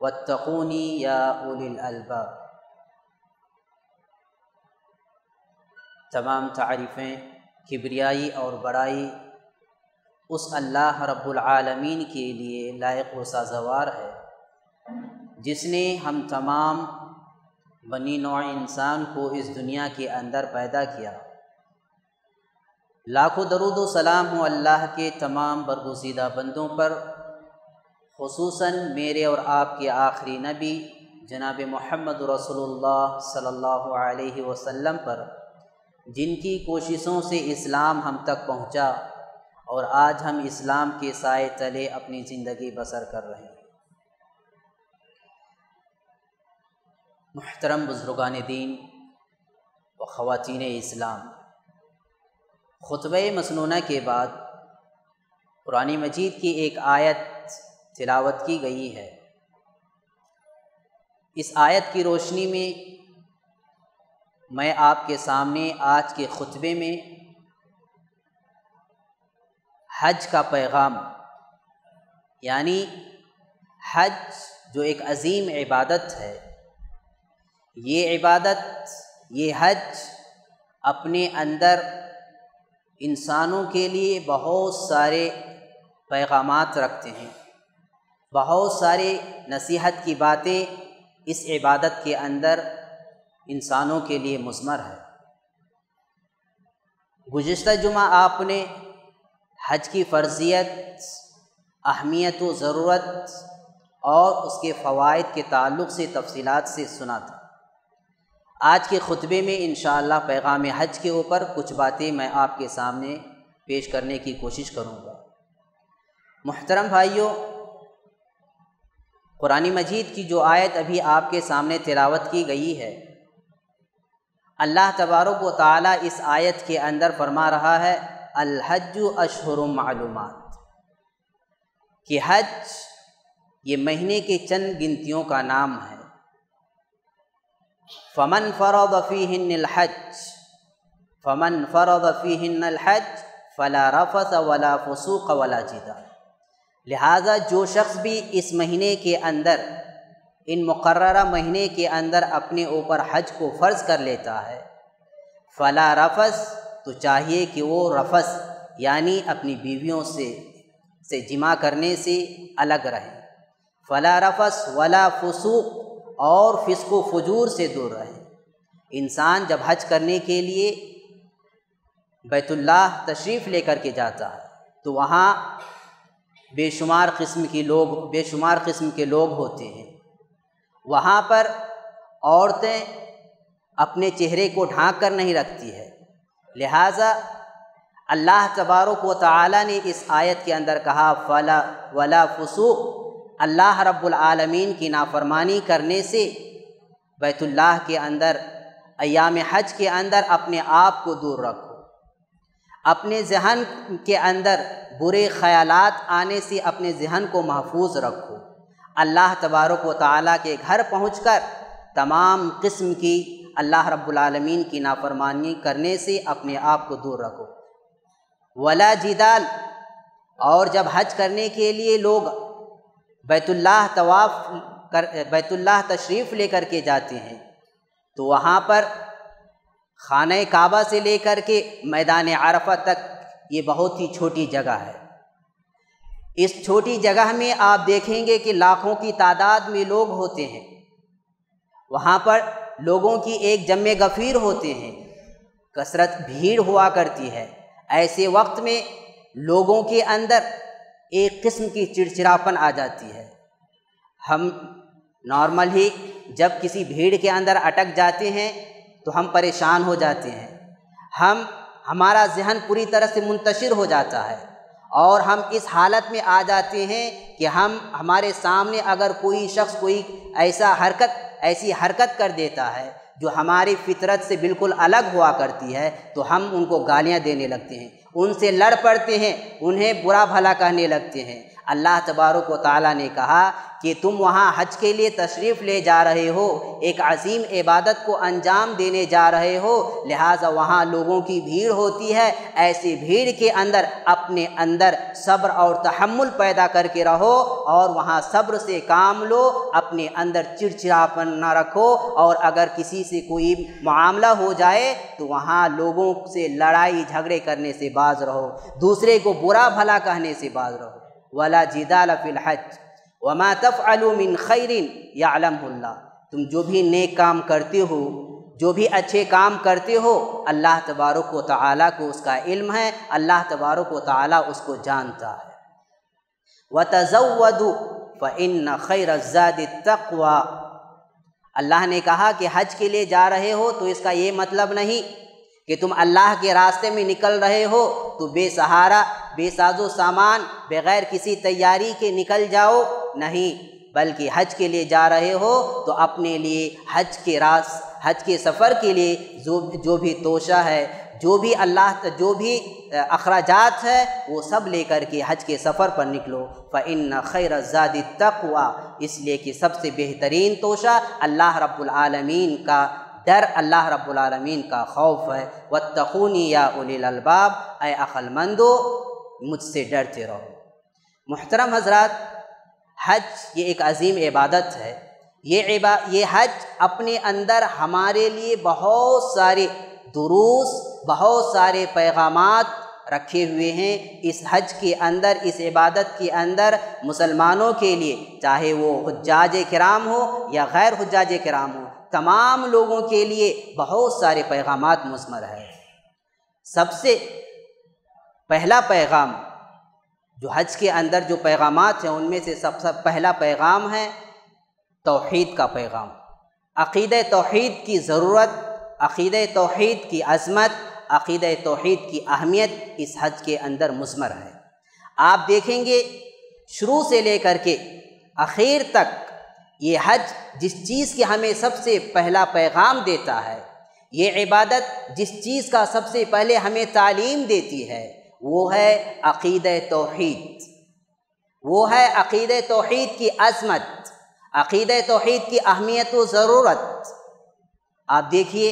वत्तूनी या उलिल तमाम तारीफ़ें, किबरियाई और बड़ाई उस अल्लाह रब्बुलआलमीन के लिए लायक व साजवार है, जिसने हम तमाम बनी नौ इंसान को इस दुनिया के अंदर पैदा किया। लाखों दरुद सलाम हो अल्लाह के तमाम बरगुसीदा बंदों पर खसूस मेरे और आपके आखिरी नबी जनाब मोहम्मद रसूलुल्लाह सल्लल्लाहु पर, जिनकी कोशिशों से इस्लाम हम तक पहुँचा और आज हम इस्लाम के साय तले अपनी ज़िंदगी बसर कर रहे हैं। मुहतरम बुज़ुर्गान दीन व ख़वातीन इस्लाम, ख़ुतब मसनूना के बाद कुरानी मजीद की एक आयत तिलावत की गई है। इस आयत की रोशनी में मैं आपके सामने आज के खुतबे में हज का पैगाम, यानी हज जो एक अजीम इबादत है, ये इबादत, ये हज अपने अंदर इंसानों के लिए बहुत सारे पैगामात रखते हैं। बहुत सारे नसीहत की बातें इस इबादत के अंदर इंसानों के लिए मुजमर है। गुज्त जुमा आपने हज की फ़र्जियत, अहमियत व ज़रूरत और उसके फ़वाद के ताल्लुक़ से, तफसीलात से सुना था। आज के ख़ुतबे में इन पैगाम हज के ऊपर कुछ बातें मैं आपके सामने पेश करने की कोशिश करूँगा। मुहतरम भाइयों कुरानी मजीद की जो आयत अभी आपके सामने तिलावत की गई है। अल्लाह तबारक व ताली इस आयत के अंदर फरमा रहा है अलहज अशहर मालूमात। कि हज, ये महीने के चंद गिनतियों का नाम है। फ़मन फ़रद फ़ीहिन हज फ़मन फ़रद फ़ीहिन हज फ़ला रफ़स वला फसूक वला जिदा लिहाजा जो शख्स भी इस महीने के अंदर, इन मुकर्रा महीने के अंदर अपने ऊपर हज को फ़र्ज़ कर लेता है, फ़ला रफस तो चाहिए कि वो रफस, यानी अपनी बीवियों से से जिमा करने से अलग रहे। फ़ला रफस, वला फसूक, और फ़िस्को फजूर से दूर रहे। इंसान जब हज करने के लिए बैतुल्लाह तशरीफ़ लेकर के जाता है तो वहाँ बेशुमार किस्म की लोग, बेशुमार किस्म के लोग होते हैं। वहाँ पर औरतें अपने चेहरे को ढांक कर नहीं रखती है। लिहाजा अल्लाह तबारक व ताली ने इस आयत के अंदर कहा, फ़ला, वला फसूक अल्लाह रब्बुल आलमीन की नाफरमानी करने से बैतुल्लाह के अंदर अयाम हज के अंदर अपने आप को दूर रखो। अपने जहन के अंदर बुरे ख़यालात आने से अपने जहन को महफूज रखो। अल्लाह तबारक व ताली के घर पहुँच कर तमाम किस्म की अल्लाह रब्बुल की नाफरमानी करने से अपने आप को दूर रखो। वला जिदाल, और जब हज करने के लिए लोग बैतुल्लाह तवाफ़ कर, बैतुल्लाह तशरीफ़ लेकर के जाते हैं तो वहाँ पर खान काबा से लेकर के मैदान अरफा तक ये बहुत ही छोटी जगह है। इस छोटी जगह में आप देखेंगे कि लाखों की तादाद में लोग होते हैं। वहाँ पर लोगों की एक जम्मे गफ़ीर होते हैं। कसरत भीड़ हुआ करती है। ऐसे वक्त में लोगों के अंदर एक किस्म की चिड़चिड़ापन आ जाती है। हम नॉर्मल ही जब किसी भीड़ के अंदर अटक जाते हैं तो हम परेशान हो जाते हैं। हम, हमारा जहन पूरी तरह से मुंतशिर हो जाता है और हम इस हालत में आ जाते हैं कि हम, हमारे सामने अगर कोई शख्स कोई ऐसा हरकत, ऐसी हरकत कर देता है जो हमारी फितरत से बिल्कुल अलग हुआ करती है तो हम उनको गालियाँ देने लगते हैं। उनसे लड़ पड़ते हैं, उन्हें बुरा भला कहने लगते हैं। अल्लाह तबारक व ताली ने कहा कि तुम वहाँ हज के लिए तशरीफ़ ले जा रहे हो, एक अजीम इबादत को अंजाम देने जा रहे हो, लिहाजा वहाँ लोगों की भीड़ होती है, ऐसी भीड़ के अंदर, अपने अंदर सब्र और तहमुल पैदा करके रहो और वहाँ सब्र से काम लो, अपने अंदर चिड़चिड़ापन न रखो और अगर किसी से कोई मामला हो जाए तो वहाँ लोगों से लड़ाई झगड़े करने से बाज रहो, दूसरे को बुरा भला कहने से बाज रहो। वला जिदाल फिल हज। वमा तफ़अलुमिन खैरिन, यालमहुल्ला। तुम जो भी नेक काम करते हो, जो भी अच्छे काम करते हो, अल्लाह तबारक व ताली को उसका इल्म है, अल्लाह तबारक व ताली उसको जानता है। व तजवदु फ़िन खैर तकवा। अल्लाह ने कहा कि हज के लिए जा रहे हो तो इसका ये मतलब नहीं कि तुम अल्लाह के रास्ते में निकल रहे हो तो बेसहारा, बेसाजो सामान बग़ैर किसी तैयारी के निकल जाओ। नहीं, बल्कि हज के लिए जा रहे हो तो अपने लिए हज के रास, हज के सफ़र के लिए जो जो भी तोशा है, जो भी अल्लाह, जो भी अखराज है, वो सब लेकर के हज के सफ़र पर निकलो। फ़िन खैर ज़ादी तकवा, इसलिए कि सबसे बेहतरीन तोशा अल्लाह रब्बुल आलमीन का डर अल्लाह रब्बुल का खौफ है। व तकूनी या उलिलबाब ए अक़लमंदो, मुझसे डरते रहो। मुहतरम हजरात, हज ये एक अजीम इबादत है। ये इबा, ये हज अपने अंदर हमारे लिए बहुत सारे दुरूस बहुत सारे पैगाम रखे हुए हैं। इस हज के अंदर, इस इबादत के अंदर मुसलमानों के लिए, चाहे वो हजाज कराम हो या गैर हजाज कराम हो तमाम लोगों के लिए बहुत सारे पैगाम मुस्मर है। सबसे पहला पैगाम, जो हज के अंदर जो पैगाम हैं, उनमें से सबसे पहला पैगाम है तोहद का पैगाम। अक़ीद तोहद की ज़रूरत, अक़ीद तोहद की अज़मत, अक़ीद तोहद की अहमियत इस हज के अंदर मुस्मर है। आप देखेंगे शुरू से लेकर के आखिर तक ये हज जिस चीज़ की हमें सबसे पहला पैगाम देता है, ये इबादत जिस चीज़ का सबसे पहले हमें तालीम देती है, वो है अक़ीद तोहद। वो है अक़ीद तोहद की अज़मत, अक़ीद तोहद की अहमियत व ज़रूरत। आप देखिए,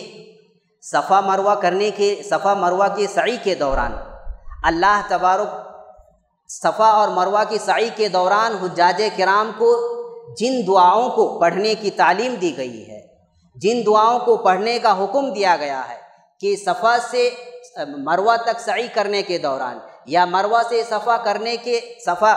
सफ़ा मरवा करने के, सफ़ा मरवा के सही के दौरान, अल्लाह तबारक, सफ़ा और मरवा की सही के दौरान हजाज कराम को जिन दुआओं को पढ़ने की तालीम दी गई है, जिन दुआओं को पढ़ने का हुक्म दिया गया है कि सफ़ा से मरवा तक सही करने के दौरान या मरवा से सफ़ा करने के, सफ़ा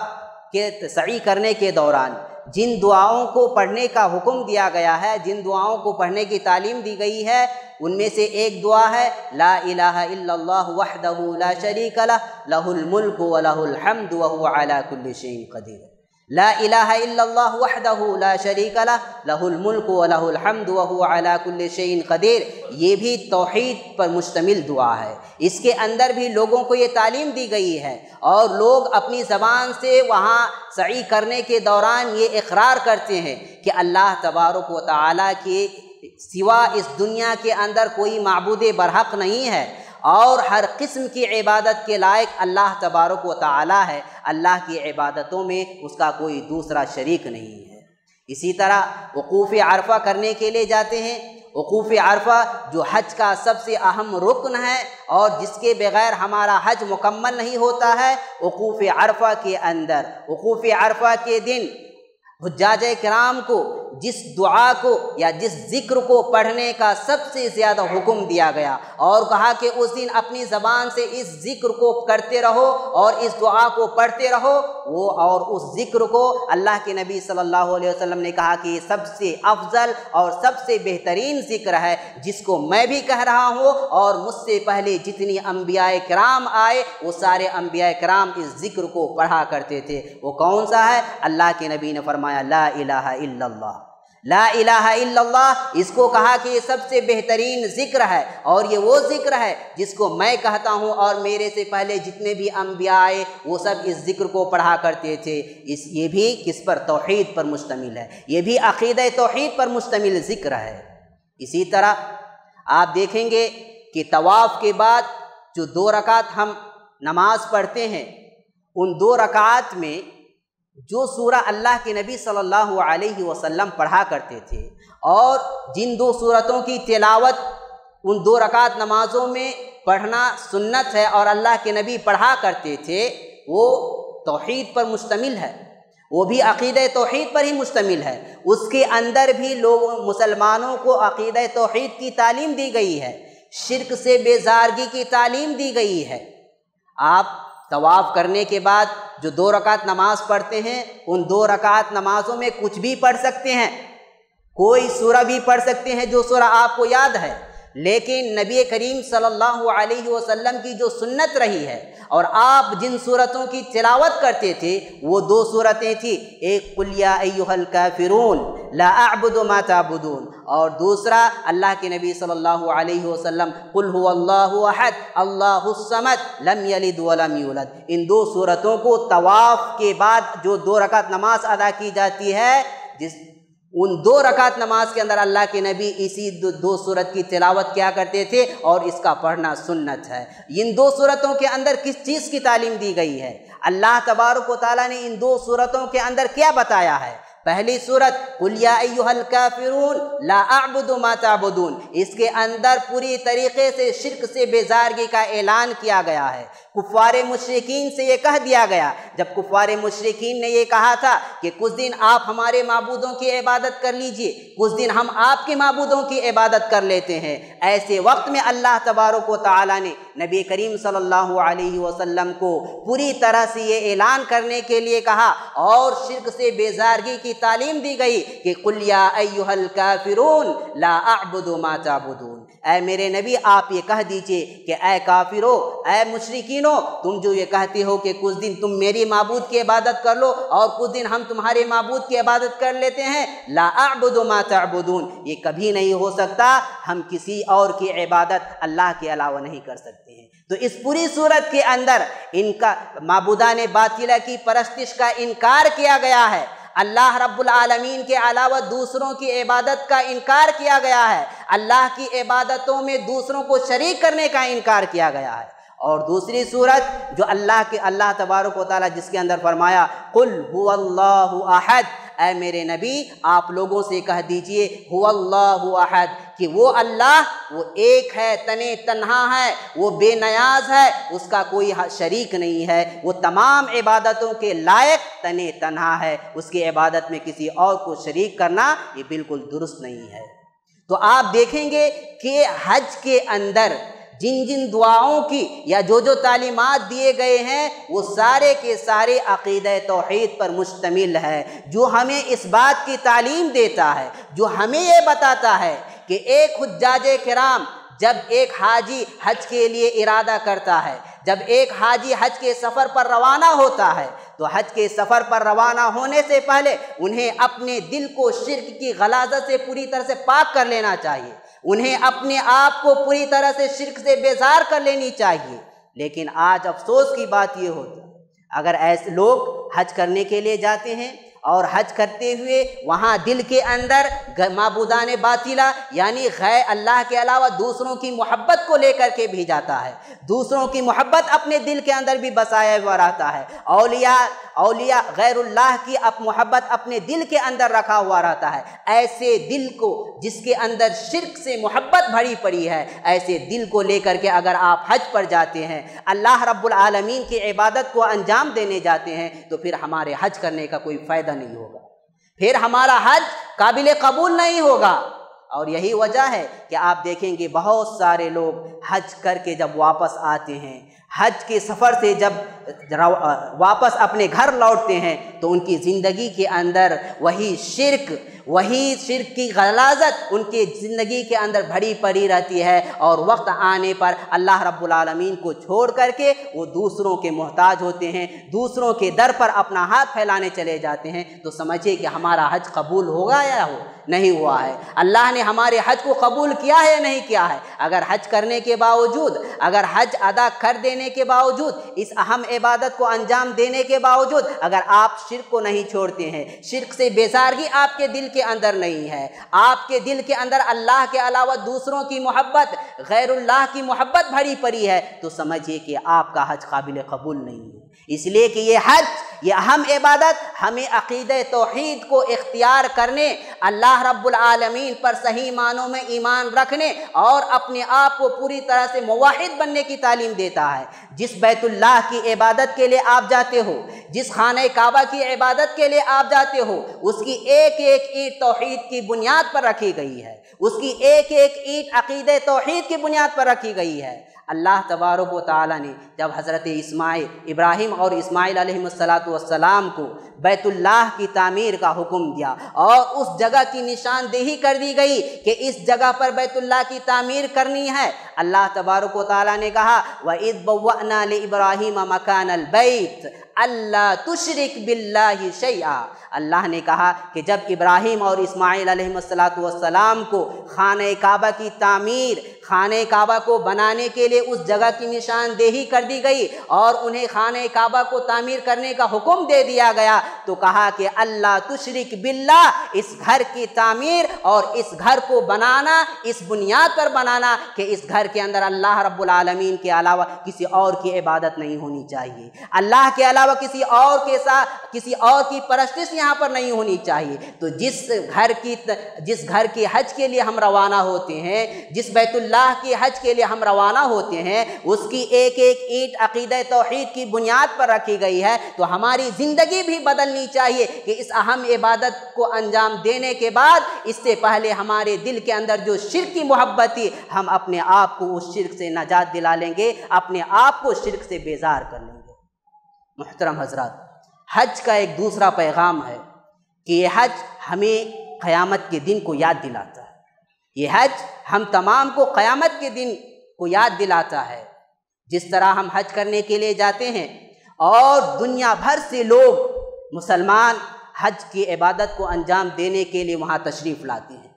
के सही करने के दौरान जिन दुआओं को पढ़ने का हुक्म दिया गया है, जिन दुआओं को पढ़ने की तालीम दी गई है, उनमें से एक दुआ है, ला इलाहा इल्लल्लाह वहदहु ला शरीक लह लहुल मुल्क व हम्द व अला कुल्ली शैइन कदीर। ला इलाहा इल्लल्लाह वहदहु ला शरीक लह लहुल मुल्क व लहुल हम्द व हुवा अला कुल्ली शैइन कदीर ये भी तौहीद पर मुश्तमिल दुआ है। इसके अंदर भी लोगों को ये तालीम दी गई है और लोग अपनी ज़बान से वहाँ सही करने के दौरान ये इकरार करते हैं कि अल्लाह तबारक व ताली के सिवा इस दुनिया के अंदर कोई मबूद बरहक नहीं है। और हर किस्म की इबादत के लायक अल्लाह तबारक व ताली है। अल्लाह की इबादतों में उसका कोई दूसरा शरीक नहीं है। इसी तरह वकूफ़ अरफा करने के लिए जाते हैं। वकूफ़ अरफा जो हज का सबसे अहम रुकन है और जिसके बगैर हमारा हज मुकम्मल नहीं होता है, वकूफ़ अरफा के अंदर। वकूफ़ अरफा के दिन हजाज कराम को जिस दुआ को या जिस ज़िक्र को पढ़ने का सबसे ज़्यादा हुक्म दिया गया और कहा कि उस दिन अपनी ज़बान से इस ज़िक्र को करते रहो और इस दुआ को पढ़ते रहो, वो और उस ज़िक्र को अल्लाह के नबी सल्लल्लाहु अलैहि वसल्लम ने कहा कि सबसे अफजल और सबसे बेहतरीन ज़िक्र है जिसको मैं भी कह रहा हूँ और मुझसे पहले जितनी अम्बिया कराम आए, वो सारे अम्बिया कराम इस ज़िक्र को पढ़ा करते थे। वो कौन सा है? अल्लाह के नबी ने फरमाया, ला इलाहा इल्लल्लाह। ला इलाहा इल्लल्लाह, इसको कहा कि ये सबसे बेहतरीन ज़िक्र है, और ये वो ज़िक्र है जिसको मैं कहता हूँ और मेरे से पहले जितने भी अम्बिया आए, वो सब इस ज़िक्र को पढ़ा करते थे। इस, ये भी किस पर? तोहद पर मुश्तमिल है। ये भी अक़ीद तोहद पर मुश्तमिल ज़िक्र है। इसी तरह आप देखेंगे कि तवाफ़ के बाद जो दो रकात हम नमाज़ पढ़ते हैं, उन दो रकात में जो सूरा अल्लाह के नबी सल्लल्लाहु अलैहि वसल्लम पढ़ा करते थे और जिन दो सूरतों की तिलावत, उन दो रकात नमाज़ों में पढ़ना सुन्नत है और अल्लाह के नबी पढ़ा करते थे, वो तोहद पर मुश्तमिल है। वो भी अक़ीद तोहद पर ही मुश्तमिल है। उसके अंदर भी लोग, मुसलमानों को अक़ीद तोहद की तालीम दी गई है। शिरक से बेजारगी की तालीम दी गई है। आप तवाफ़ करने के बाद जो दो रकात नमाज़ पढ़ते हैं, उन दो रकात नमाजों में कुछ भी पढ़ सकते हैं। कोई सूरा भी पढ़ सकते हैं जो सूरा आपको याद है। लेकिन नबी करीम सल्लल्लाहु अलैहि वसल्लम की जो सुन्नत रही है, और आप जिन सूरतों की तिलावत करते थे, वो दो सूरतें थी। एक कुलिया काफिरून लाबुद माताबुदून और दूसरा, अल्लाह के नबी सल्लल्लाहु अलैहि वसल्लम, कुल हुवल्लाहु अहद अल्लाहुस्समद लम यलिद यूलद इन दो सूरतों को तवाफ़ के बाद जो दो रकात नमाज़ अदा की जाती है, जिस उन दो रकात नमाज़ के अंदर अल्लाह के नबी इसी दो, दो सूरत की तिलावत क्या करते थे और इसका पढ़ना सुन्नत है। इन दो सूरतों के अंदर किस चीज़ की तालीम दी गई है? अल्लाह तबारक ताली ने इन दो सूरतों के अंदर क्या बताया है? पहली सूरत काफिरून, ला इसके अंदर पूरी तरीके से शिरक से बेजारगी का ऐलान किया गया है। कुफार मुशरकिन से ये कह दिया गया, जब कुफार मुशरकिन ने ये कहा था कि कुछ दिन आप हमारे मबूदों की इबादत कर लीजिए, कुछ दिन हम आपके मबूदों की इबादत कर लेते हैं। ऐसे वक्त में अल्लाह तबारक व ताली ने नबी करीम सल्लल्लाहु को पूरी तरह से ये ऐलान करने के लिए कहा और शिरक से बेजारगी की तालीम दी गई कि कुलिया अयुहल काफिरून, ला अबुदो मा ताबुदून। ऐ मेरे नबी, आप ये कह दीजिए कि ऐ काफिरो, ऐ मुशरकिनो, तुम जो ये कहते हो कि कुछ दिन तुम मेरी मबूद की इबादत कर लो और कुछ दिन हम तुम्हारे मबूद की इबादत कर लेते हैं, ला अबुदो मा ताबुदून। ये कभी नहीं हो सकता, हम किसी और की इबादत अल्लाह के अलावा नहीं कर सकते हैं। तो इस पूरी सूरत के अंदर इनका, मबूदा ने बातिला की परस्तिश का इनकार किया गया है। अल्लाह रब्बुल आलमीन के अलावा दूसरों की इबादत का इनकार किया गया है। अल्लाह की इबादतों में दूसरों को शरीक करने का इनकार किया गया है। और दूसरी सूरत, जो अल्लाह के, अल्लाह तबारक वाली जिसके अंदर फरमाया, कुल अहद। ऐ मेरे नबी, आप लोगों से कह दीजिए अहद, कि वो अल्लाह, वो एक है, तने तन्हा है, वो बेनयाज है, उसका कोई शरीक नहीं है। वो तमाम इबादतों के लायक तने तनहा है, उसकी इबादत में किसी और को शरीक करना ये बिल्कुल दुरुस्त नहीं है। तो आप देखेंगे कि हज के अंदर जिन जिन दुआओं की या जो जो तालीमात दिए गए हैं, वो सारे के सारे अकीद तोहद पर मुश्तमिल है। जो हमें इस बात की तालीम देता है, जो हमें ये बताता है कि एक हजाज कराम जब एक हाजी हज के लिए इरादा करता है जब एक हाजी हज के सफ़र पर रवाना होता है तो हज के सफ़र पर रवाना होने से पहले उन्हें अपने दिल को शिरक की गलाजत से पूरी तरह से पाक कर लेना चाहिए। उन्हें अपने आप को पूरी तरह से शिरक से बेजार कर लेनी चाहिए। लेकिन आज अफसोस की बात यह होती अगर ऐसे लोग हज करने के लिए जाते हैं और हज करते हुए वहाँ दिल के अंदर मबूदान बातिला, यानी गैर अल्लाह के अलावा दूसरों की मोहब्बत को लेकर के भी जाता है। दूसरों की मोहब्बत अपने दिल के अंदर भी बसाया हुआ रहता है। औलिया औलिया गैरुल्लाह की अप मोहब्बत अपने दिल के अंदर रखा हुआ रहता है। ऐसे दिल को जिसके अंदर शिरक से मोहब्बत भरी पड़ी है, ऐसे दिल को लेकर के अगर आप हज पर जाते हैं, अल्लाह रब्बुल की इबादत को अंजाम देने जाते हैं तो फिर हमारे हज करने का कोई फ़ायदा नहीं होगा। फिर हमारा हज काबिल कबूल नहीं होगा। और यही वजह है कि आप देखेंगे बहुत सारे लोग हज करके जब वापस आते हैं, हज के सफ़र से जब वापस अपने घर लौटते हैं तो उनकी ज़िंदगी के अंदर वही शिरक वही शिरक की गलाजत उनकी ज़िंदगी के अंदर भरी पड़ी रहती है। और वक्त आने पर अल्लाह रब्बुल आलमीन को छोड़ करके वो दूसरों के मोहताज होते हैं, दूसरों के दर पर अपना हाथ फैलाने चले जाते हैं। तो समझिए कि हमारा हज कबूल होगा या हो, नहीं हुआ है। अल्लाह ने हमारे हज को कबूल किया है या नहीं किया है? अगर हज करने के बावजूद, अगर हज अदा कर देने के बावजूद, इस अहम इबादत को अंजाम देने के बावजूद अगर आप शिरक को नहीं छोड़ते हैं, शिरक से बेसारगी आपके दिल के अंदर नहीं है। आपके दिल के अंदर अल्लाह के अलावा दूसरों की मोहब्बत, गैरुल्लाह की मोहब्बत भरी पड़ी है तो समझिए कि आपका हज काबिल कबूल नहीं है। इसलिए कि ये हज, ये अहम इबादत हमें अकीद तोहद को इख्तियार करने, अल्लाह रब्बुल आलमीन पर सही मानों में ईमान रखने और अपने आप को पूरी तरह से मुवाहिद बनने की तालीम देता है। जिस बैतुल्लाह की इबादत के लिए आप जाते हो, जिस खान काबा की इबादत के लिए आप जाते हो, उसकी एक एक ईट तोहद की बुनियाद पर रखी गई है। उसकी एक एक ईट अकीद तोहद की बुनियाद पर रखी गई है। अल्लाह तबारक ताली ने जब हज़रत इस्माइल, इब्राहिम और इस्माइल सलाम को बैतुल्लाह की तामीर का हुक्म दिया और उस जगह की निशानदेही कर दी गई कि इस जगह पर बैतुल्लाह की तामीर करनी है। अल्लाह तबारक ताली ने कहा व बना इब्राहिम मकान बैत। अल्लाह तुशरिक बिल्लाहि शैआ अल्लाह ने कहा कि जब इब्राहिम और इस्माईल सलाम को खान काबा की तामीर, खान काबा को बनाने के लिए उस जगह की निशानदेही कर दी गई और उन्हें खान काबा को तामीर करने का हुक्म दे दिया गया तो कहा कि अल्लाह तुशरिक बिल्ला, इस घर की तामीर और इस घर को बनाना, इस बुनियाद पर बनाना कि इस घर के अंदर अल्लाह रब्बुल आलमीन के अलावा किसी और की इबादत नहीं होनी चाहिए। अल्लाह के अलावा किसी और के साथ, किसी और की परस्तिश यहाँ पर नहीं होनी चाहिए। तो जिस घर की, जिस घर के हज के लिए हम रवाना होते हैं, जिस बैतुल्लाह के हज के लिए हम रवाना होते हैं, उसकी एक एक ईट अकीद तोहद की बुनियाद पर रखी गई है तो हमारी ज़िंदगी भी बदलनी चाहिए कि इस अहम इबादत को अंजाम देने के बाद इससे पहले हमारे दिल के अंदर जो शिर की मोहब्बत थी, हम अपने आप को उस शिरक से नजात दिला लेंगे, अपने आप को शिरक से बेजार कर लेंगे। मोहतरम हज़रत, हज का एक दूसरा पैगाम है कि ये हज हमें क़यामत के दिन को याद दिलाता है। ये हज हम तमाम को क़यामत के दिन को याद दिलाता है। जिस तरह हम हज करने के लिए जाते हैं और दुनिया भर से लोग मुसलमान हज की इबादत को अंजाम देने के लिए वहाँ तशरीफ़ लाते हैं।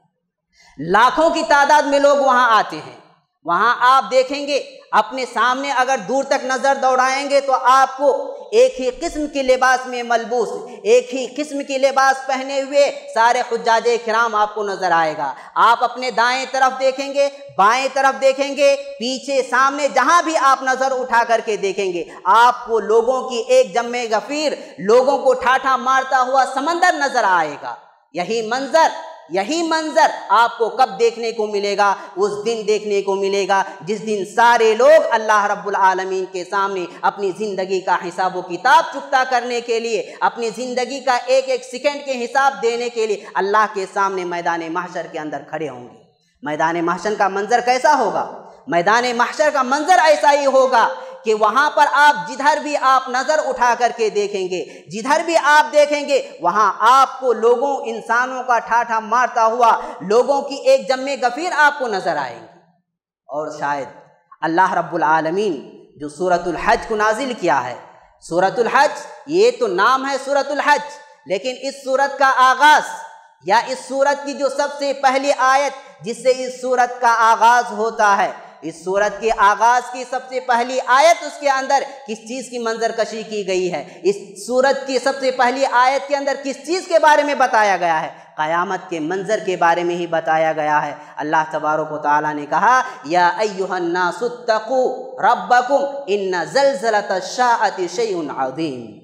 लाखों की तादाद में लोग वहाँ आते हैं। वहाँ आप देखेंगे, अपने सामने अगर दूर तक नज़र दौड़ाएँगे तो आपको एक ही किस्म के लिबास में मलबूस, एक ही किस्म के लिबास पहने हुए सारे खुजाज कराम आपको नज़र आएगा। आप अपने दाएँ तरफ़ देखेंगे, बाएँ तरफ़ देखेंगे, पीछे सामने जहाँ भी आप नज़र उठा करके देखेंगे, आपको लोगों की एक जम्मे गफीर, लोगों को ठाठा मारता हुआ समंदर नज़र आएगा। यही मंजर यही मंजर आपको कब देखने को मिलेगा? उस दिन देखने को मिलेगा। जिस दिन सारे लोग अल्लाह रब्बुल आलमीन के सामने अपनी ज़िंदगी का हिसाब व किताब चुकता करने के लिए, अपनी ज़िंदगी का एक एक सेकंड के हिसाब देने के लिए अल्लाह के सामने मैदान महशर के अंदर खड़े होंगे। मैदान महशर का मंजर कैसा होगा? मैदान महशर का मंजर ऐसा ही होगा कि वहाँ पर आप जिधर भी आप नज़र उठा करके देखेंगे, जिधर भी आप देखेंगे, वहाँ आपको लोगों, इंसानों का ठाठा मारता हुआ लोगों की एक जम्मे गफीर आपको नज़र आएँगे। और शायद अल्लाह रब्बुल आलमीन जो सूरतुल हज को नाजिल किया है, सूरतुल हज, ये तो नाम है सूरतुल हज, लेकिन इस सूरत का आगाज़ या इस सूरत की जो सबसे पहली आयत जिससे इस सूरत का आगाज़ होता है इस सूरत के आगाज़ की सबसे पहली आयत उसके अंदर किस चीज़ की मंजर कशी की गई है? इस सूरत की सबसे पहली आयत के अंदर किस चीज़ के बारे में बताया गया है? क़यामत के मंजर के बारे में ही बताया गया है। अल्लाह तबारक ताली ने कहा, या अयुहन्नासुत्तकु रब्बकुम इन्ना जलजलत शाअति शैउन अज़ीम।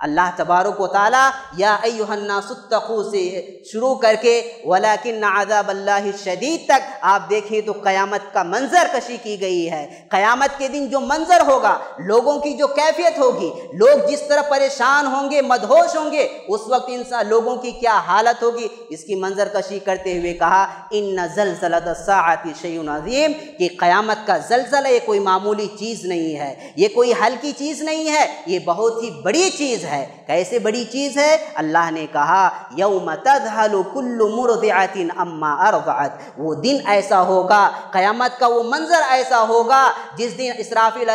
अल्लाह तबारक ताली, या अयुहन्नासुत्तकू से शुरू करके वलाकिन आज़ाब अल्लाह शदीद तक, आप देखें तो क़यामत का मंजर कशी की गई है। क़यामत के दिन जो मंजर होगा, लोगों की जो कैफियत होगी, लोग जिस तरह परेशान होंगे, मदहोश होंगे, उस वक्त इंसान लोगों की क्या हालत होगी? इसकी मंजर कशी करते हुए कहा इन नज़लसलती शयन अजीम, कि क़यामत का जलजला ये कोई मामूली चीज़ नहीं है। ये कोई हल्की चीज़ नहीं है, ये बहुत ही बड़ी चीज़ है। कैसे बड़ी चीज़ है? अल्लाह ने कहा, यौम कुल्लु मुरदिअतिन अम्मा अरदअत वो दिन ऐसा होगा, क़यामत का वो मंज़र ऐसा होगा, जिस दिन इसराफिल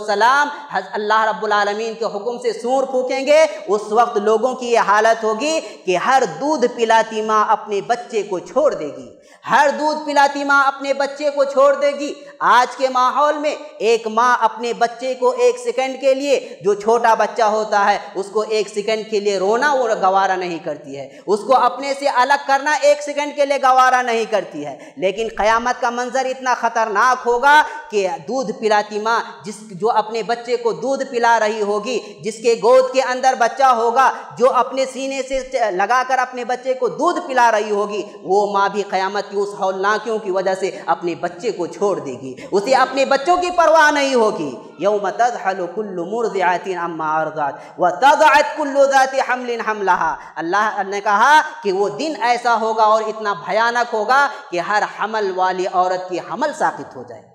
सलाम अल्लाह रब्बुल आलमीन के हुक्म से सूर फूकेंगे, उस वक्त लोगों की ये हालत होगी कि हर दूध पिलाती माँ अपने बच्चे को छोड़ देगी। हर दूध पिलाती माँ अपने बच्चे को छोड़ देगी। आज के माहौल में एक माँ अपने बच्चे को एक सेकंड के लिए, जो छोटा बच्चा होता है उसको एक सेकंड के लिए रोना वो गवारा नहीं करती है। उसको अपने से अलग करना एक सेकंड के लिए गवारा नहीं करती है। लेकिन क़यामत का मंजर इतना ख़तरनाक होगा कि दूध पिलाती माँ, जिस, जो अपने बच्चे को दूध पिला रही होगी, जिसके गोद के अंदर बच्चा होगा, जो अपने सीने से लगाकर अपने बच्चे को दूध पिला रही होगी, वो माँ भी क़यामत की उस हौलनाकियों की वजह से अपने बच्चे को छोड़ देगी। उसे अपने बच्चों की परवाह नहीं होगी। यौम तदहल कुल्लु मुरदिआतिन अम्मा अरदात व तदअत कुल्लु ज़ाति हमलिन हमलहा। अल्लाह ने कहा कि वो दिन ऐसा होगा और इतना भयानक होगा कि हर हमल वाली औरत की हमल साकित हो जाएगी।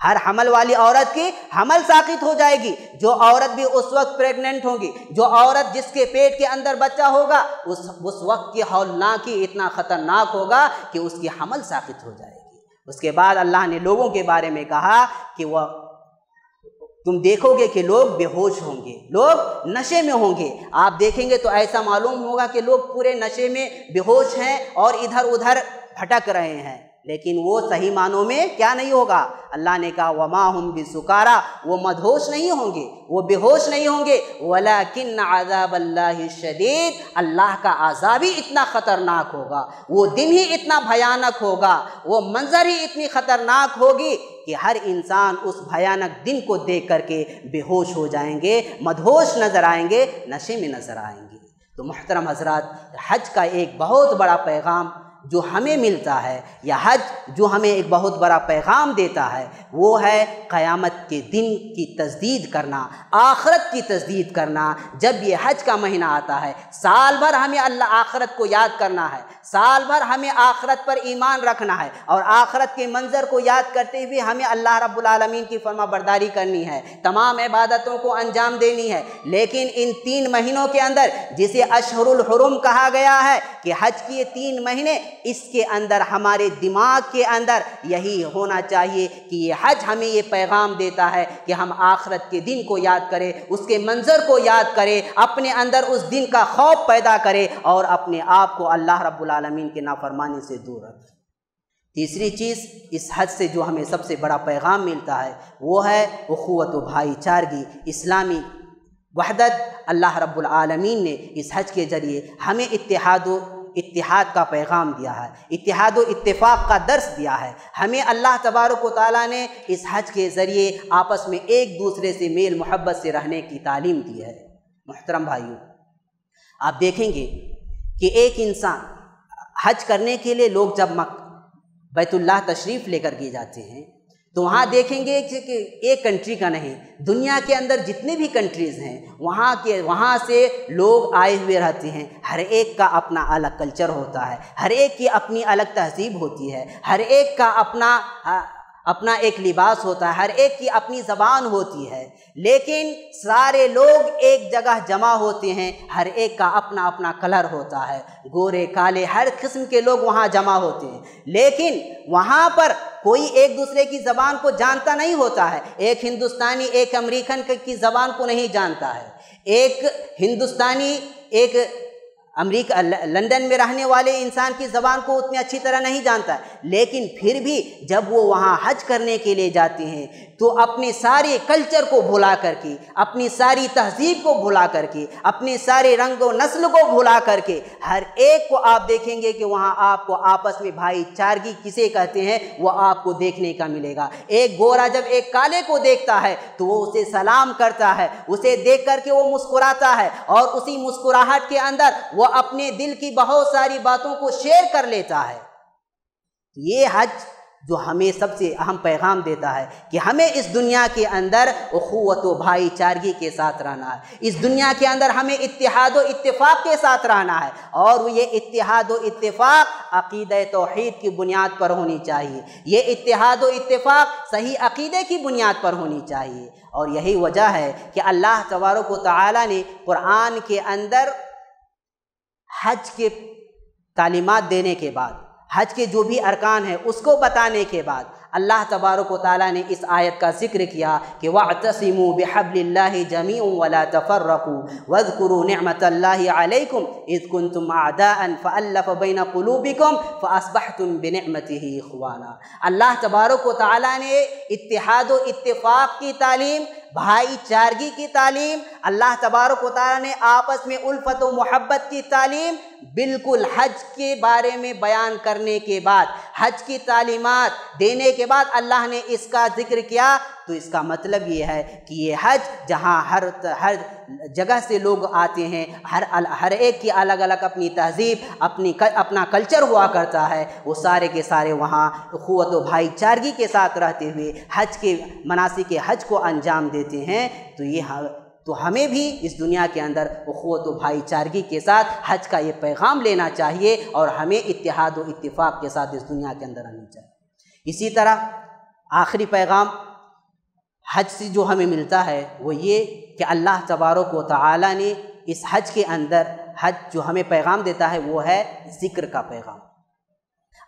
हर हमल वाली औरत की हमल साकित हो जाएगी। जो औरत भी उस वक्त प्रेग्नेंट होगी, जो औरत जिसके पेट के अंदर बच्चा होगा, उस उस वक्त की हौलनाकी इतना ख़तरनाक होगा कि उसकी हमल साकित हो जाएगी। उसके बाद अल्लाह ने लोगों के बारे में कहा कि वह तुम देखोगे कि लोग बेहोश होंगे, लोग नशे में होंगे। आप देखेंगे तो ऐसा मालूम होगा कि लोग पूरे नशे में बेहोश हैं और इधर उधर भटक रहे हैं। लेकिन वो सही मानों में क्या नहीं होगा? अल्लाह ने कहा, वमा हम भी सुकारा वो मदहोश नहीं होंगे, वो बेहोश नहीं होंगे। वला किन आज़ाब अल्लाह शदीद, अल्लाह का आज़ाब ही इतना ख़तरनाक होगा। वो दिन ही इतना भयानक होगा। वो मंजर ही इतनी ख़तरनाक होगी कि हर इंसान उस भयानक दिन को देख करके बेहोश हो जाएँगे, मदहोश नज़र आएँगे, नशे में नज़र आएँगे। तो मोहतरम हजरात, हज का एक बहुत बड़ा पैगाम जो हमें मिलता है या हज जो हमें एक बहुत बड़ा पैगाम देता है, वो है क़यामत के दिन की तजदीद करना, आखरत की तजदीद करना। जब ये हज का महीना आता है, साल भर हमें अल्लाह आखरत को याद करना है साल भर हमें आखरत पर ईमान रखना है और आखरत के मंज़र को याद करते हुए हमें अल्लाह रब्बुल की फरमा बरदारी करनी है। तमाम इबादतों को अंजाम देनी है। लेकिन इन तीन महीनों के अंदर, जिसे अशहरुल हुरुम कहा गया है कि हज के तीन महीने, इसके अंदर, हमारे दिमाग के अंदर यही होना चाहिए कि ये हज हमें ये पैगाम देता है कि हम आखरत के दिन को याद करें, उसके मंज़र को याद करें, अपने अंदर उस दिन का खौफ पैदा करें और अपने आप को अल्लाह रब्बुल के नाफरमानी से दूर रखें। तीसरी चीज़, इस हज से जो हमें सबसे बड़ा पैगाम मिलता है, वो है उखवत भाईचारगी, इस्लामी वहदत। अल्लाह रब्बुल आलमीन ने इस हज के ज़रिए हमें इत्तेहाद इत्तेहाद का पैगाम दिया है, इत्तेहाद इत्तेफाक का दर्स दिया है। हमें अल्लाह तबारक ताली ने इस हज के ज़रिए आपस में एक दूसरे से मेल मोहब्बत से रहने की तालीम दी है। मोहतरम भाइयों, आप देखेंगे कि एक इंसान हज करने के लिए लोग जब मक, बैतुल्लाह तशरीफ़ लेकर के जाते हैं तो वहाँ देखेंगे कि एक कंट्री का नहीं, दुनिया के अंदर जितने भी कंट्रीज़ हैं, वहाँ के, वहाँ से लोग आए हुए रहते हैं। हर एक का अपना अलग कल्चर होता है, हर एक की अपनी अलग तहजीब होती है, हर एक का अपना अपना एक लिबास होता है, हर एक की अपनी ज़बान होती है। लेकिन सारे लोग एक जगह जमा होते हैं, हर एक का अपना अपना कलर होता है। गोरे, काले, हर किस्म के लोग वहाँ जमा होते हैं। लेकिन वहाँ पर कोई एक दूसरे की ज़बान को जानता नहीं होता है। एक हिंदुस्तानी, एक अमेरिकन की ज़बान को नहीं जानता है। एक हिंदुस्तानी, एक अमरीका लंदन में रहने वाले इंसान की ज़बान को उतनी अच्छी तरह नहीं जानता। लेकिन फिर भी जब वो वहाँ हज करने के लिए जाते हैं तो अपने सारे कल्चर को भुला करके, अपनी सारी तहजीब को भुला करके, अपने सारे रंग व नस्ल को भुला करके, हर एक को आप देखेंगे कि वहाँ आपको आपस में भाईचारगी किसे कहते हैं, वो आपको देखने का मिलेगा। एक गोरा जब एक काले को देखता है तो वो उसे सलाम करता है। उसे देख करके वो मुस्कुराता है और उसी मुस्कुराहट के अंदर वो अपने दिल की बहुत सारी बातों को शेयर कर लेता है। ये हज जो हमें सबसे अहम पैगाम देता है कि हमें इस दुनिया के अंदर अखुवत व भाईचारगी के साथ रहना है। इस दुनिया के अंदर हमें इतिहाद इत्तेफाक के साथ रहना है और ये इतिहाद इत्तेफाक अकीद तोहद की बुनियाद पर होनी चाहिए। ये इतिहाद इत्तेफाक सही अकीदे की बुनियाद पर होनी चाहिए। और यही वजह है कि अल्लाह तबारक ताली ने कुरान के अंदर हज के तालीमत देने के बाद, हज के जो भी अरकान हैं, उसको बताने के बाद, अल्लाह तबारक ताली ने इस आयत का ज़िक्र किया कि वातसिमु बेहबल्ला जमी वला तफ़र्रकू वज़कुरु नमतल्लाकुम इज़ कुंतुम आदाअन फ़अल्लफ़ बैन क़ुलूबिकुम फ़अस्बहतुम बिनिअमतिही इख़वाना। अल्लाह तबारक ताली ने इतिहाद इतफ़ाक़ की तालीम भाईचारगी की तालीम, अल्लाह तबारक वाली ने आपस में उल्फत व मोहब्बत की तालीम, बिल्कुल हज के बारे में बयान करने के बाद, हज की तालीमत देने के बाद अल्लाह ने इसका ज़िक्र किया। तो इसका मतलब ये है कि ये हज जहाँ हर हर जगह से लोग आते हैं हर हर एक की अलग अलग अपनी तहजीब अपनी कल, अपना कल्चर हुआ करता है वो सारे के सारे वहाँ क़ुत व भाईचारगी के साथ रहते हुए हज के मनासी के हज को अंजाम देते हैं। तो ये तो हमें भी इस दुनिया के अंदर अखवत व भाईचारगी के साथ हज का ये पैगाम लेना चाहिए और हमें इतिहाद व इतफ़ाक़ के साथ इस दुनिया के अंदर आनी चाहिए। इसी तरह आखिरी पैगाम हज से जो हमें मिलता है, वो ये कि अल्लाह तबारक व ताली ने इस हज के अंदर हज जो हमें पैगाम देता है, वो है ज़िक्र का पैगाम।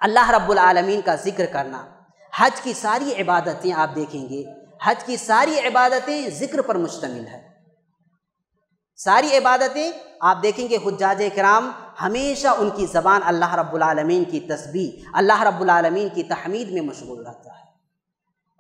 अल्लाह रब्बुल आलमीन का ज़िक्र करना। हज की सारी इबादतें आप देखेंगे, हज की सारी इबादतें ज़िक्र पर मुश्तमिल है। सारी इबादतें आप देखेंगे हजाज कराम हमेशा उनकी ज़बान अल्लाह रब्बुल आलमीन की तस्बीह, अल्लाह रब्बुल आलमीन की तहमीद में मशगूल रहता है।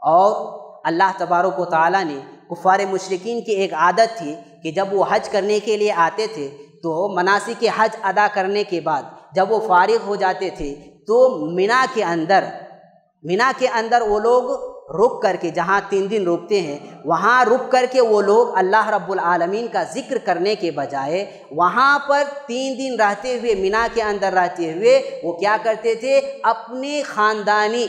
और अल्लाह तबारक ताली ने कुफ़ार मशरकिन की एक आदत थी कि जब वो हज करने के लिए आते थे तो मनासी के हज अदा करने के बाद जब वो फारिग हो जाते थे तो मीना के अंदर, मीना के अंदर वो लोग रुक करके, जहाँ तीन दिन रुकते हैं, वहाँ रुक करके वो लोग अल्लाह रब्बुल का ज़िक्र करने के बजाय, वहाँ पर तीन दिन रहते हुए, मीना के अंदर रहते हुए, वो क्या करते थे? अपने ख़ानदानी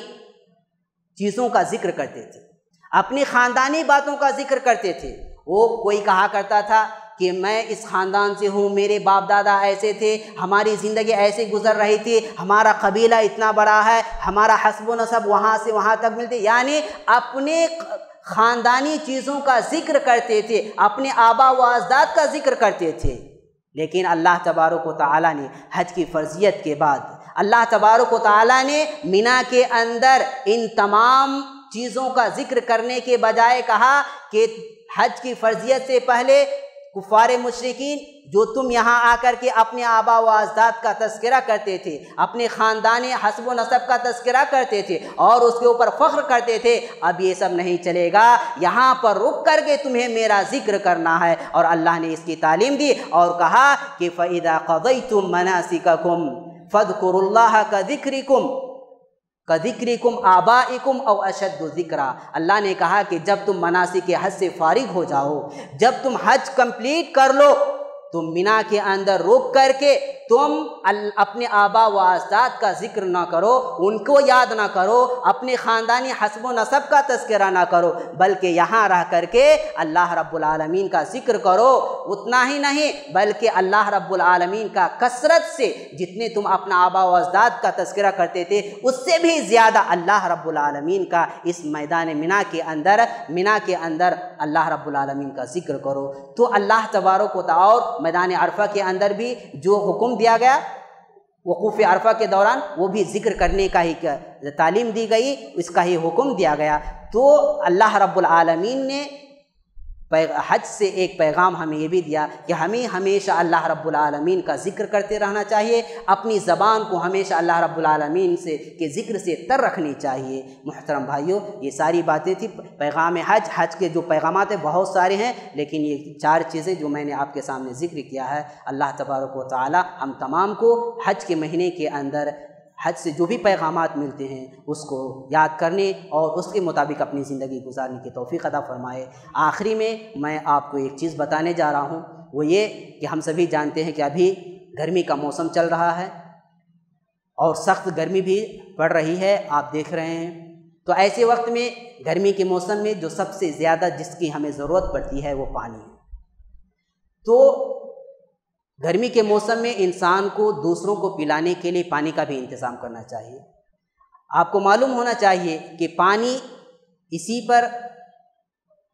चीज़ों का ज़िक्र करते थे। अपनी ख़ानदानी बातों का ज़िक्र करते थे। वो कोई कहा करता था कि मैं इस ख़ानदान से हूँ, मेरे बाप दादा ऐसे थे, हमारी ज़िंदगी ऐसे गुजर रही थी, हमारा कबीला इतना बड़ा है, हमारा हसब नसब वहाँ से वहाँ तक मिलते। यानी अपने ख़ानदानी चीज़ों का ज़िक्र करते थे, अपने आबा व अजदाद का ज़िक्र करते थे। लेकिन अल्लाह तबारक ताली ने हज की फ़र्जियत के बाद, अल्लाह तबारक ताली ने मीना के अंदर इन तमाम चीज़ों का ज़िक्र करने के बजाय कहा कि हज की फ़र्जियत से पहले कुफार मुशरकिन, जो तुम यहाँ आकर के अपने आबा व अजदाद का तस्करा करते थे, अपने ख़ानदान हसब नसब का तस्करा करते थे और उसके ऊपर फ़ख्र करते थे, अब ये सब नहीं चलेगा। यहाँ पर रुक कर के तुम्हें मेरा ज़िक्र करना है और अल्लाह ने इसकी तालीम दी और कहा कि फ़ैदा कदई तुम मनासिकुम फ़दकुल्ला का ज़िक्रिकुम। कदिक्रिकुम आबाइकुम और अशद ज़िक्रा। अल्लाह ने कहा कि जब तुम मनासी के हज से फारिग हो जाओ, जब तुम हज कंप्लीट कर लो तुम मिना के अंदर रुक करके तुम अपने आबा व अजदाद का ज़िक्र ना करो, उनको याद ना करो, अपने ख़ानदानी हसब नसब का तस्करा ना करो, बल्कि यहाँ रह करके अल्लाह रब्बुल आलमीन का ज़िक्र करो। उतना ही नहीं, बल्कि अल्लाह रब्बुल आलमीन का कसरत से जितने तुम अपना आबा व अजदाद का तस्करा करते थे, उससे भी ज़्यादा अल्लाह रब्बुल आलमीन का इस मैदान मिना के अंदर, मिना के अंदर अल्लाह रब्बुल आलमीन का ज़िक्र करो। तो अल्लाह तबारक और मैदान अरफा के अंदर भी जो हुक्म दिया गया, वकूफ़ अरफा के दौरान वो भी ज़िक्र करने का ही तालीम दी गई, इसका ही हुक्म दिया गया। तो अल्लाह रब्बुल आलमीन ने हज से एक पैगाम हमें ये भी दिया कि हमें हमेशा अल्लाह रब्बुल का ज़िक्र करते रहना चाहिए, अपनी ज़बान को हमेशा अल्लाह रब्बुल से, के ज़िक्र से तर रखनी चाहिए। मुहतरम भाइयों, ये सारी बातें थी। पैगाम हज हज के जो पैगाम हैं, बहुत सारे हैं, लेकिन ये चार चीज़ें जो मैंने आपके सामने ज़िक्र किया है, अल्लाह तबारक व ताली हम तमाम को हज के महीने के अंदर हज से जो भी पैगाम मिलते हैं, उसको याद करने और उसके मुताबिक अपनी ज़िंदगी गुजारने की तोफ़ी अदा फरमाए। आखिरी में मैं आपको एक चीज़ बताने जा रहा हूँ, वो ये कि हम सभी जानते हैं कि अभी गर्मी का मौसम चल रहा है और सख्त गर्मी भी पड़ रही है, आप देख रहे हैं। तो ऐसे वक्त में, गर्मी के मौसम में जो सबसे ज़्यादा जिसकी हमें ज़रूरत पड़ती है, वो पानी तो गर्मी के मौसम में इंसान को दूसरों को पिलाने के लिए पानी का भी इंतज़ाम करना चाहिए। आपको मालूम होना चाहिए कि पानी इसी पर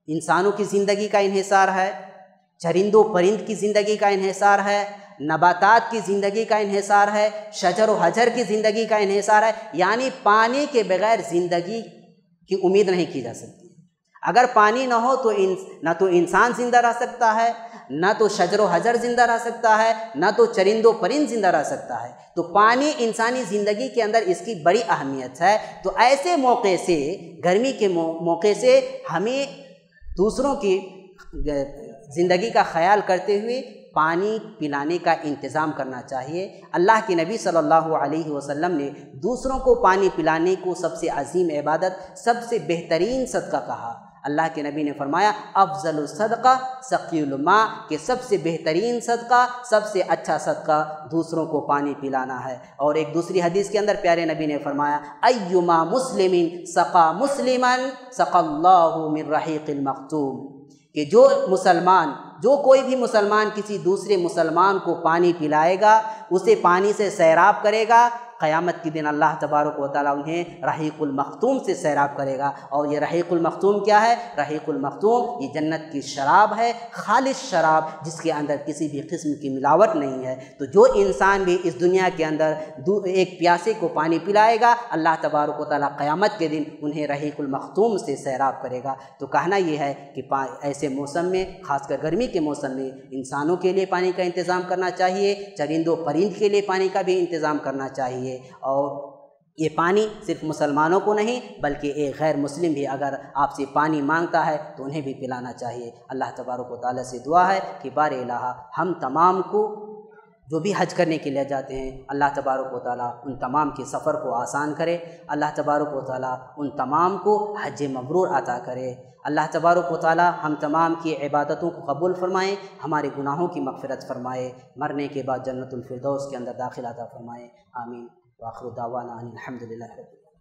इंसानों की ज़िंदगी का इन्हिसार है, चरिंदों परिंद की ज़िंदगी का इन्हिसार है, नबातात की ज़िंदगी का इन्हिसार है, शजर व हजर की ज़िंदगी का इन्हिसार है, यानी पानी के बगैर ज़िंदगी की उम्मीद नहीं की जा सकती। अगर पानी ना हो तो इन ना तो इंसान ज़िंदा रह सकता है ना तो शजर हजर ज़िंदा रह सकता है, ना तो चरिंदो परिंद ज़िंदा रह सकता है। तो पानी इंसानी ज़िंदगी के अंदर इसकी बड़ी अहमियत है। तो ऐसे मौके से, गर्मी के मौके से हमें दूसरों की ज़िंदगी का ख्याल करते हुए पानी पिलाने का इंतज़ाम करना चाहिए। अल्लाह के नबी सल्लल्लाहु अलैहि वसल्लम ने दूसरों को पानी पिलाने को सबसे अजीम इबादत, सबसे बेहतरीन सदका कहा। अल्लाह के नबी ने फरमाया, अफजल सदका सकीलमा के सबसे बेहतरीन सदका, सबसे अच्छा सदका दूसरों को पानी पिलाना है। और एक दूसरी हदीस के अंदर प्यारे नबी ने फरमाया अयुमा मुस्लिमिन सक़ा मुस्लिमन सक़ल्लाहु मिन कि जो मुसलमान, जो कोई भी मुसलमान किसी दूसरे मुसलमान को पानी पिलाएगा, उसे पानी से सैराब करेगा क़यामत के दिन अल्लाह तबारक व उन्हें रहीकुल मखतूम से सैराब करेगा। और ये रहीकुल मखतूम क्या है? रहीकुल मखतूम ये जन्नत की शराब है, खालिश शराब, जिसके अंदर किसी भी किस्म की मिलावट नहीं है। तो जो इंसान भी इस दुनिया के अंदर एक प्यासे को पानी पिलाएगा, अल्लाह तबारक व क़यामत के दिन उन्हें रहीकुल मखतूम से सैराब करेगा। तो कहना यह है कि ऐसे मौसम में, ख़ासकर गर्मी के मौसम में, इंसानों के लिए पानी का इंतज़ाम करना चाहिए चरिंदों परिंद के लिए पानी का भी इंतज़ाम करना चाहिए। चाहिए। और ये पानी सिर्फ़ मुसलमानों को नहीं, बल्कि एक गैर मुस्लिम भी अगर आपसे पानी माँगता है तो उन्हें भी पिलाना चाहिए। अल्लाह तबारक व से दुआ है कि बार इलाहा हम तमाम को जो भी हज करने के लिए जाते हैं, अल्लाह तबारक ताली उन तमाम के सफ़र को आसान करे। अल्लाह तबारक ताली उन तमाम को हज मबरूर अता करे। अल्लाह तबारक ताली हम तमाम की इबादतों को कबूल फ़रमाएँ, हमारे गुनाहों की मगफ़रत फ़रमाए, मरने के बाद जन्नतफरदौस के अंदर दाखिल अता फ़रमाए। आमीन। वाखर दावाना अलहमदिल्ला